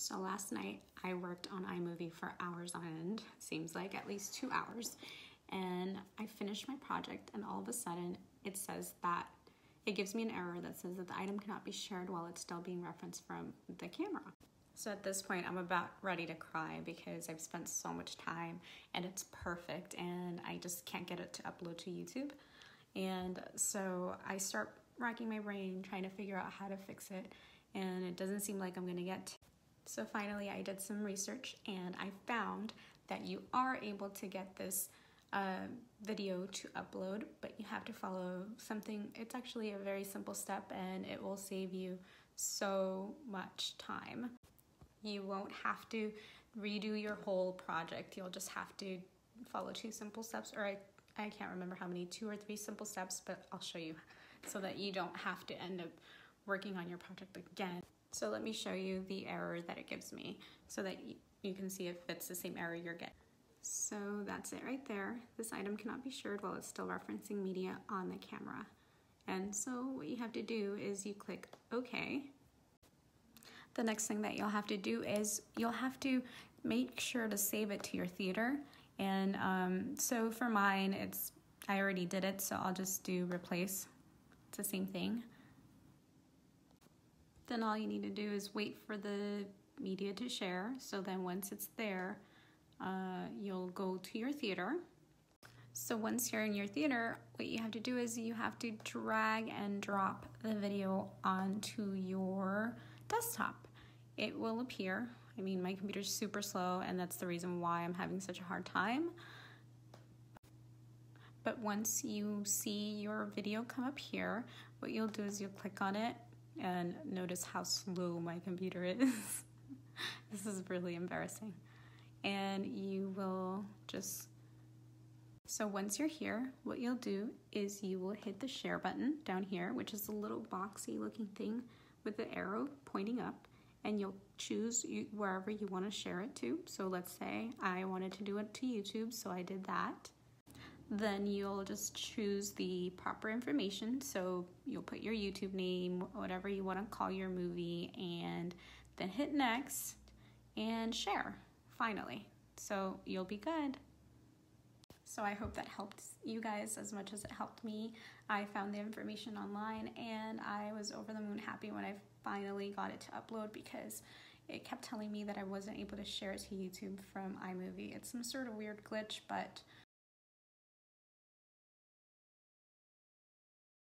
So last night I worked on iMovie for hours on end, seems like at least two hours, and I finished my project and all of a sudden it says that it gives me an error that says that the item cannot be shared while it's still being referenced from the camera. So at this point, I'm about ready to cry because I've spent so much time and it's perfect and I just can't get it to upload to YouTube. And so I start racking my brain trying to figure out how to fix it and it doesn't seem like I'm gonna get so finally, I did some research and I found that you are able to get this uh, video to upload, but you have to follow something. It's actually a very simple step and it will save you so much time. You won't have to redo your whole project. You'll just have to follow two simple steps, or I, I can't remember how many, two or three simple steps, but I'll show you so that you don't have to end up working on your project again. So let me show you the error that it gives me so that you can see if it's the same error you're getting. So that's it right there. This item cannot be shared while it's still referencing media on the camera. And so what you have to do is you click OK. The next thing that you'll have to do is you'll have to make sure to save it to your theater. And um, so for mine, it's I already did it, so I'll just do replace. It's the same thing then all you need to do is wait for the media to share. So then once it's there, uh, you'll go to your theater. So once you're in your theater, what you have to do is you have to drag and drop the video onto your desktop. It will appear. I mean, my computer's super slow, and that's the reason why I'm having such a hard time. But once you see your video come up here, what you'll do is you'll click on it and notice how slow my computer is. this is really embarrassing. And you will just, so once you're here, what you'll do is you will hit the share button down here, which is a little boxy looking thing with the arrow pointing up and you'll choose wherever you want to share it to. So let's say I wanted to do it to YouTube, so I did that then you'll just choose the proper information. So you'll put your YouTube name, whatever you want to call your movie, and then hit next and share finally. So you'll be good. So I hope that helped you guys as much as it helped me. I found the information online and I was over the moon happy when I finally got it to upload because it kept telling me that I wasn't able to share it to YouTube from iMovie. It's some sort of weird glitch, but